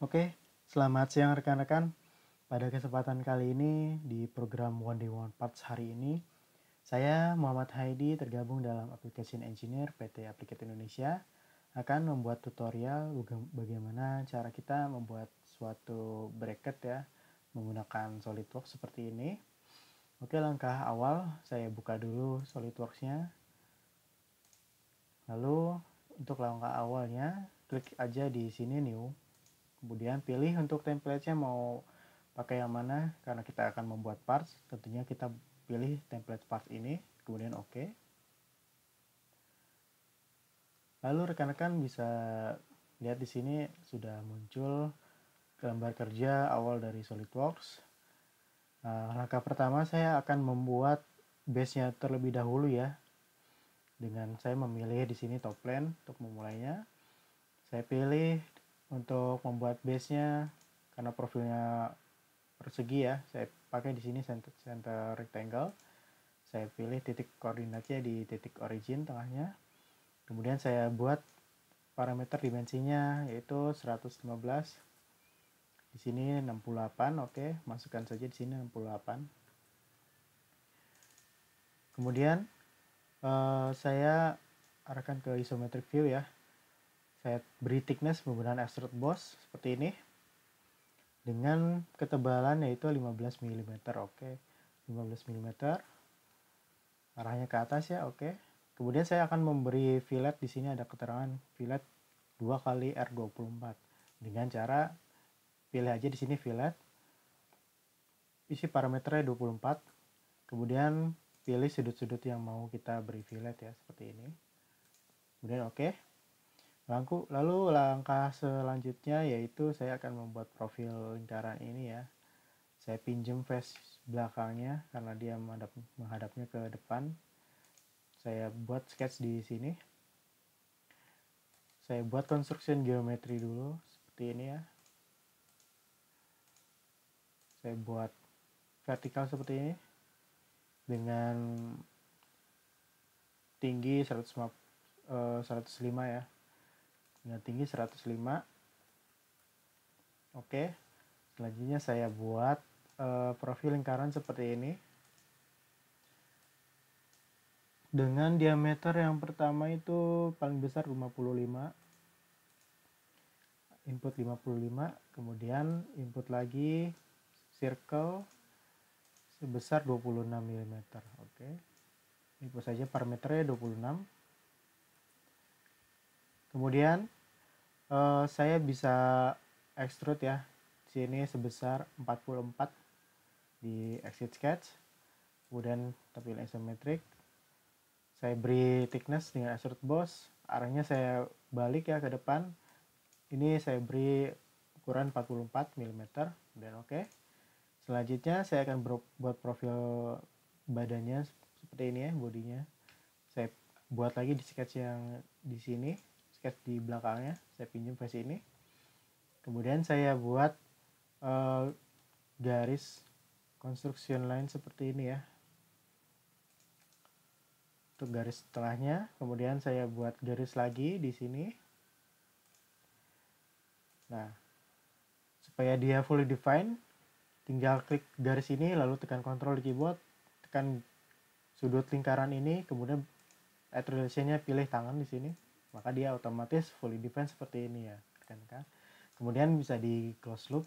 Oke, selamat siang rekan-rekan. Pada kesempatan kali ini di program One Day One Parts hari ini, saya Muhammad Haidi tergabung dalam Application Engineer PT Applicat Indonesia akan membuat tutorial bagaimana cara kita membuat suatu bracket ya menggunakan SolidWorks seperti ini. Oke, langkah awal saya buka dulu SolidWorks-nya. Lalu untuk langkah awalnya klik aja di sini new kemudian pilih untuk template-nya mau pakai yang mana karena kita akan membuat parts. Tentunya kita pilih template parts ini kemudian oke. Okay. lalu rekan-rekan bisa lihat di sini sudah muncul gambar kerja awal dari SolidWorks. Nah, langkah pertama saya akan membuat base-nya terlebih dahulu ya. Dengan saya memilih di sini top plane untuk memulainya. Saya pilih untuk membuat base-nya karena profilnya persegi ya saya pakai di sini center, center rectangle. Saya pilih titik koordinatnya di titik origin tengahnya. Kemudian saya buat parameter dimensinya yaitu 115 di sini 68 oke. Masukkan saja di sini 68 kemudian uh, saya arahkan ke isometric view ya saya beri thickness menggunakan extrude boss seperti ini. Dengan ketebalan yaitu 15 mm oke. 15 mm arahnya ke atas ya oke. Kemudian saya akan memberi fillet di sini ada keterangan fillet 2 kali R24 dengan cara pilih aja di sini fillet. Isi parameternya 24 kemudian pilih sudut-sudut yang mau kita beri fillet ya seperti ini. Kemudian oke. okay. Lalu, lalu langkah selanjutnya yaitu saya akan membuat profil lingkaran ini ya. Saya pinjam face belakangnya karena dia menghadap, menghadapnya ke depan. Saya buat sketch di sini. Saya buat construction geometri dulu seperti ini ya. Saya buat vertikal seperti ini dengan tinggi 105, uh, 105 ya dengan tinggi 105 oke selanjutnya saya buat uh, profil lingkaran seperti ini. Dengan diameter yang pertama itu paling besar 55 input 55 kemudian input lagi circle sebesar 26 mm oke input saja parameternya 26 kemudian uh, saya bisa extrude ya. Sini sebesar 44 di exit sketch. Kemudian tampil isometric saya beri thickness dengan extrude boss. Arahnya saya balik ya ke depan. Ini saya beri ukuran 44 mm dan oke. Okay. selanjutnya saya akan buat profil badannya seperti ini ya bodinya. Saya buat lagi di sketch yang di sini sketch di belakangnya saya pinjam versi ini kemudian saya buat uh, garis construction line seperti ini ya. Untuk garis tengahnya kemudian saya buat garis lagi di sini. Nah supaya dia fully define tinggal klik garis ini lalu tekan kontrol di keyboard tekan sudut lingkaran ini kemudian add relationnya pilih tangan di sini maka dia otomatis fully defense seperti ini ya kan kan? Kemudian bisa di close loop.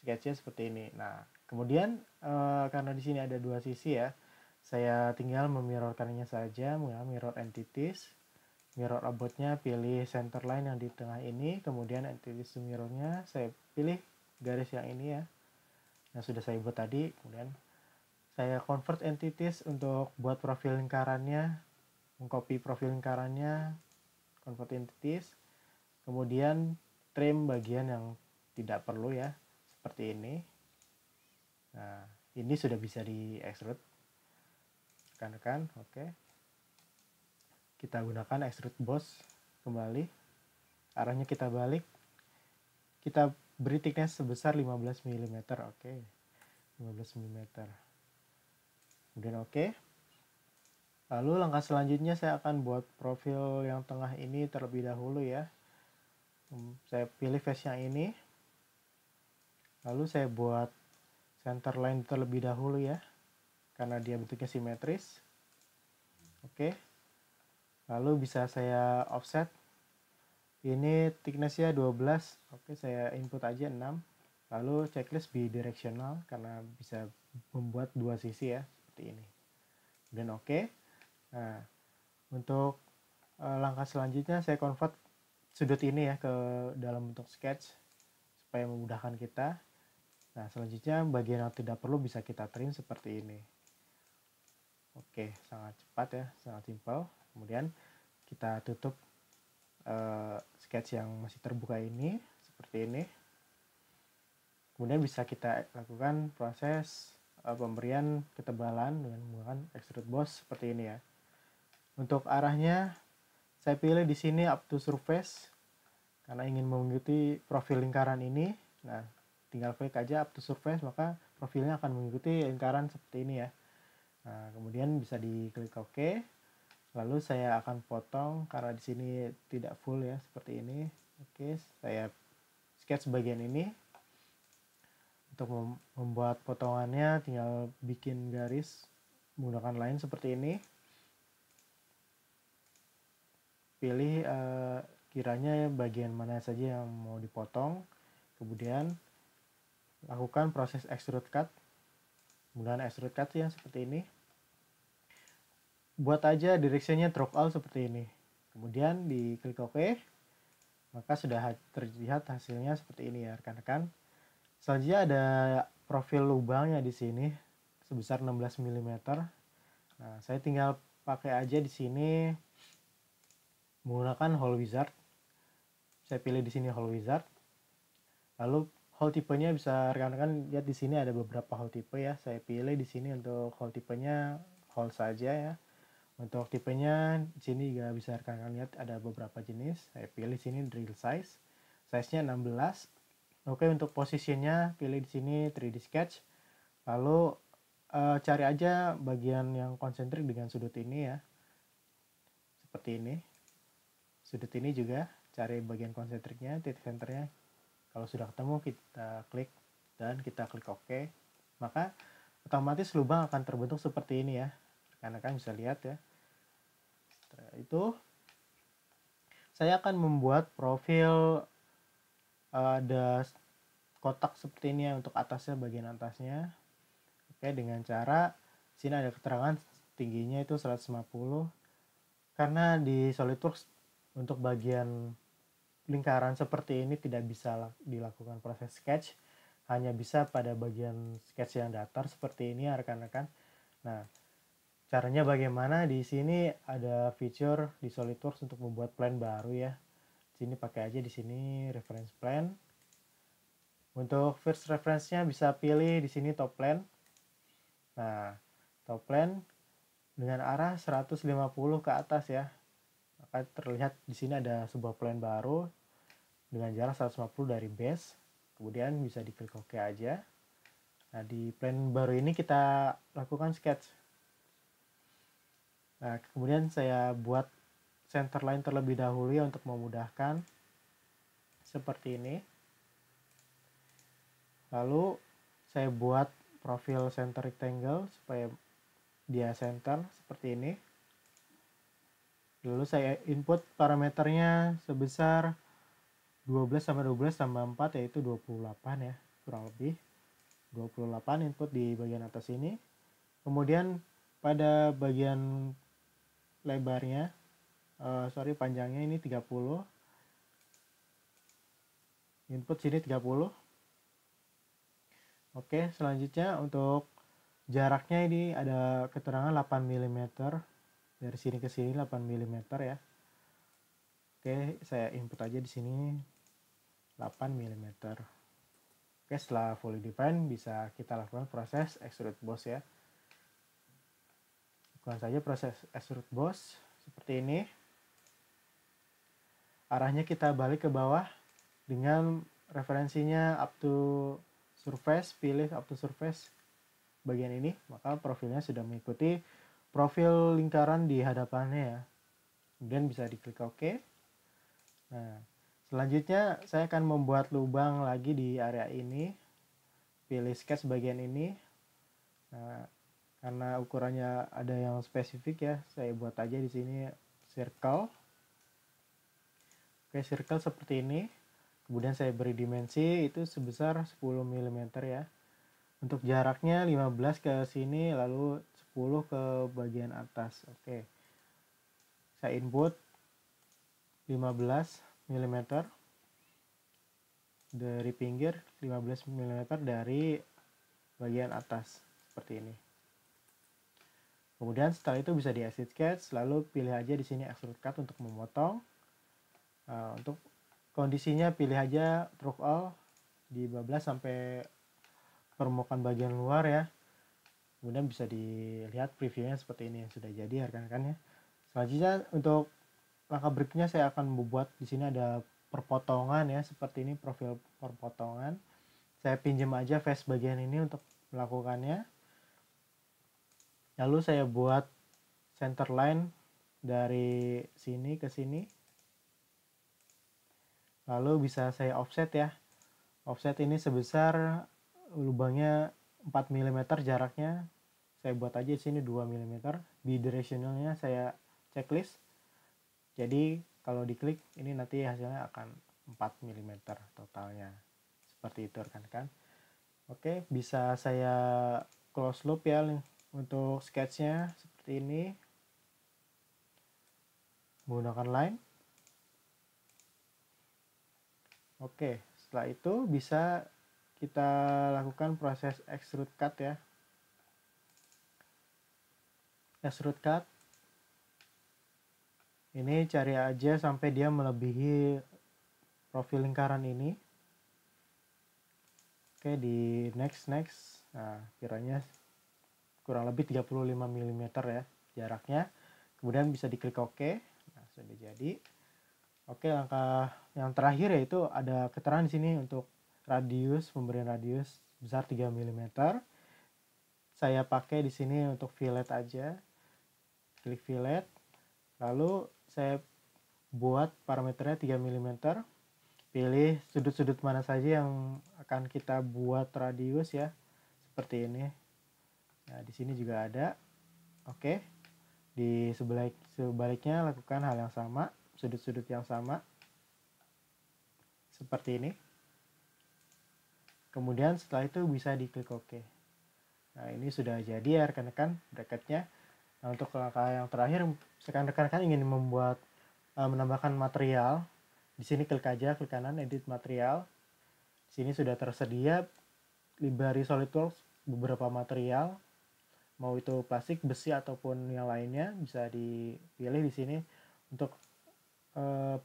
Sketchnya seperti ini. Nah kemudian e, karena di sini ada dua sisi ya saya tinggal memirrorkannya saja mirror entities. Mirror aboutnya pilih center line yang di tengah ini kemudian entities mirrornya saya pilih garis yang ini ya. Yang sudah saya buat tadi kemudian saya convert entities untuk buat profil lingkarannya mengcopy profil lingkarannya, convert entities, kemudian trim bagian yang tidak perlu ya, seperti ini. Nah, ini sudah bisa di extrude. Rekan-rekan, oke. Kita gunakan extrude boss kembali. Arahnya kita balik. Kita beri thickness sebesar 15 mm, oke. Okay. 15 mm. Kemudian oke. Okay Lalu langkah selanjutnya saya akan buat profil yang tengah ini terlebih dahulu ya. Hmm, saya pilih face yang ini. Lalu saya buat center line terlebih dahulu ya karena dia bentuknya simetris. Oke. Lalu bisa saya offset. Ini thicknessnya 12 oke saya input aja 6 lalu checklist bidirectional karena bisa membuat dua sisi ya seperti ini. Dan oke nah untuk uh, langkah selanjutnya saya convert sudut ini ya ke dalam bentuk sketch supaya memudahkan kita. Nah selanjutnya bagian yang tidak perlu bisa kita trim seperti ini. Oke sangat cepat ya sangat simpel. Kemudian kita tutup uh, sketch yang masih terbuka ini seperti ini. Kemudian bisa kita lakukan proses uh, pemberian ketebalan dengan menggunakan extrude boss seperti ini ya untuk arahnya saya pilih di sini up to surface karena ingin mengikuti profil lingkaran ini. Nah, tinggal klik aja up to surface maka profilnya akan mengikuti lingkaran seperti ini ya. Nah, kemudian bisa diklik OK. Lalu saya akan potong karena di sini tidak full ya seperti ini. Oke, saya sketch bagian ini. Untuk membuat potongannya tinggal bikin garis menggunakan line seperti ini pilih uh, kiranya bagian mana saja yang mau dipotong. Kemudian lakukan proses extrude cut. Menggunakan extrude cut yang seperti ini. Buat aja directionnya drop out seperti ini. Kemudian diklik OK maka sudah terlihat hasilnya seperti ini ya rekan-rekan. Selanjutnya ada profil lubangnya di sini sebesar 16 mm nah saya tinggal pakai aja di sini menggunakan hole wizard. Saya pilih di sini hole wizard. Lalu hole tipenya bisa rekan-rekan lihat di sini ada beberapa hole tipe ya. Saya pilih di sini untuk hole tipenya hole saja ya. Untuk tipenya di sini juga bisa rekan-rekan lihat ada beberapa jenis. Saya pilih sini drill size. Size nya 16 oke untuk posisinya pilih di sini 3D sketch. Lalu uh, cari aja bagian yang konsentrik dengan sudut ini ya. Seperti ini sudut ini juga cari bagian konsentriknya titik centernya kalau sudah ketemu kita klik dan kita klik OK. Maka otomatis lubang akan terbentuk seperti ini ya. Karena kan bisa lihat ya. Setelah itu saya akan membuat profil uh, ada kotak seperti ini ya untuk atasnya bagian atasnya. Oke dengan cara sini ada keterangan tingginya itu 150 karena di SolidWorks untuk bagian lingkaran seperti ini tidak bisa dilakukan proses sketch. Hanya bisa pada bagian sketch yang datar seperti ini rekan-rekan. Nah caranya bagaimana? Di sini ada feature di SolidWorks untuk membuat plan baru ya. Sini pakai aja di sini reference plan. Untuk first reference-nya bisa pilih di sini top plan. Nah top plan dengan arah 150 ke atas ya terlihat di sini ada sebuah plan baru dengan jarak 150 dari base kemudian bisa diklik OK aja. Nah di plan baru ini kita lakukan sketch. Nah kemudian saya buat center line terlebih dahulu ya untuk memudahkan seperti ini. Lalu saya buat profil center rectangle supaya dia center seperti ini Lalu saya input parameternya sebesar 12 sama 12 tambah 4 yaitu 28 ya, kurang lebih. 28 input di bagian atas ini. Kemudian pada bagian lebarnya, uh, sorry panjangnya ini 30. Input sini 30. Oke, selanjutnya untuk jaraknya ini ada keterangan 8 mm dari sini ke sini 8 mm ya. Oke saya input aja di sini. 8 mm oke setelah fully define bisa kita lakukan proses extrude boss ya. Lakukan saja proses extrude boss seperti ini. Arahnya kita balik ke bawah dengan referensinya up to surface pilih up to surface bagian ini. Maka profilnya sudah mengikuti profil lingkaran di hadapannya ya. Kemudian bisa diklik OK. Nah selanjutnya saya akan membuat lubang lagi di area ini. Pilih sketch bagian ini. Nah karena ukurannya ada yang spesifik ya saya buat aja di sini circle. Oke circle seperti ini. Kemudian saya beri dimensi itu sebesar 10 mm ya. Untuk jaraknya 15 ke sini lalu 10 ke bagian atas. Oke. Saya input 15 mm dari pinggir 15 mm dari bagian atas. Seperti ini. Kemudian setelah itu bisa di exit sketch lalu pilih aja di sini extrude cut untuk memotong. Nah, untuk kondisinya pilih aja stroke all di 12 sampai permukaan bagian luar ya kemudian bisa dilihat previewnya seperti ini yang sudah jadi rekan-rekan ya. Selanjutnya untuk langkah berikutnya saya akan membuat di sini ada perpotongan ya seperti ini profil perpotongan. Saya pinjam aja face bagian ini untuk melakukannya. Lalu saya buat center line dari sini ke sini. Lalu bisa saya offset ya. Offset ini sebesar lubangnya 4 mm jaraknya saya buat aja di sini 2 mm bidirectionalnya saya checklist. Jadi kalau diklik ini nanti hasilnya akan 4 mm totalnya. Seperti itu rekan-rekan. Oke bisa saya close loop ya untuk sketchnya seperti ini. Menggunakan line. Oke setelah itu bisa kita lakukan proses extrude cut ya. Extrude cut. Ini cari aja sampai dia melebihi profil lingkaran ini. Oke di next next. Nah kiranya kurang lebih 35 mm ya jaraknya. Kemudian bisa diklik OK nah sudah jadi. Oke langkah yang terakhir yaitu ada keterangan di sini untuk radius pemberian radius besar 3 mm saya pakai di sini untuk fillet aja. Klik fillet. Lalu saya buat parameternya 3 mm pilih sudut-sudut mana saja yang akan kita buat radius ya. Seperti ini. Nah di sini juga ada. Oke. Di sebalik sebaliknya lakukan hal yang sama. Sudut-sudut yang sama. Seperti ini kemudian setelah itu bisa diklik OK. Nah ini sudah jadi ya rekan-rekan bracketnya. Nah, untuk langkah yang terakhir, sekarang rekan-rekan ingin membuat uh, menambahkan material, di sini klik aja klik kanan edit material. Di sini sudah tersedia library SolidWorks beberapa material, mau itu plastik, besi ataupun yang lainnya bisa dipilih di sini. Untuk uh,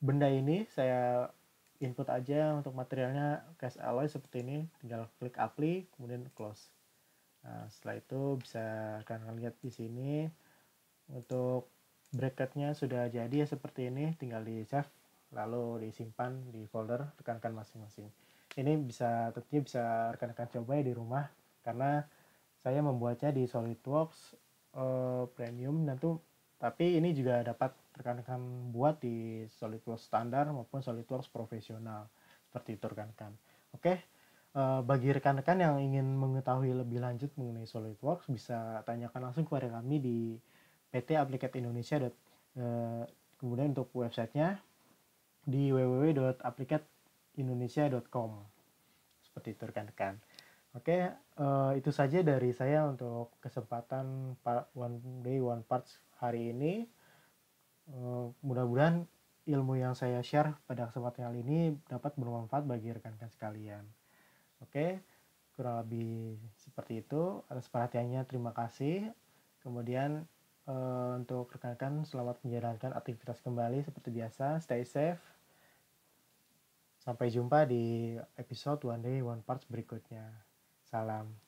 benda ini saya input aja untuk materialnya cast alloy seperti ini. Tinggal klik apply kemudian close. Nah, setelah itu bisa kalian lihat di sini. Untuk bracketnya sudah jadi ya seperti ini, tinggal di save lalu disimpan di folder rekan-rekan masing-masing. Ini bisa tentunya bisa rekan-rekan coba ya di rumah karena saya membuatnya di SolidWorks uh, Premium dan tuh tapi ini juga dapat rekan-rekan buat di SolidWorks standar maupun SolidWorks profesional seperti itu rekan-rekan. Oke. Uh, bagi rekan-rekan yang ingin mengetahui lebih lanjut mengenai SolidWorks bisa tanyakan langsung kepada kami di PT Aplikat Indonesia. Uh, kemudian untuk websitenya di www.aplikatIndonesia.com seperti itu rekan-rekan. Oke, uh, itu saja dari saya untuk kesempatan One Day One Parts hari ini. Uh, mudah-mudahan ilmu yang saya share pada kesempatan kali ini dapat bermanfaat bagi rekan-rekan sekalian. Oke, kurang lebih seperti itu. Atas perhatiannya terima kasih. Kemudian uh, untuk rekan-rekan selamat menjalankan aktivitas kembali seperti biasa. Stay safe. Sampai jumpa di episode One Day One Parts berikutnya. Salam.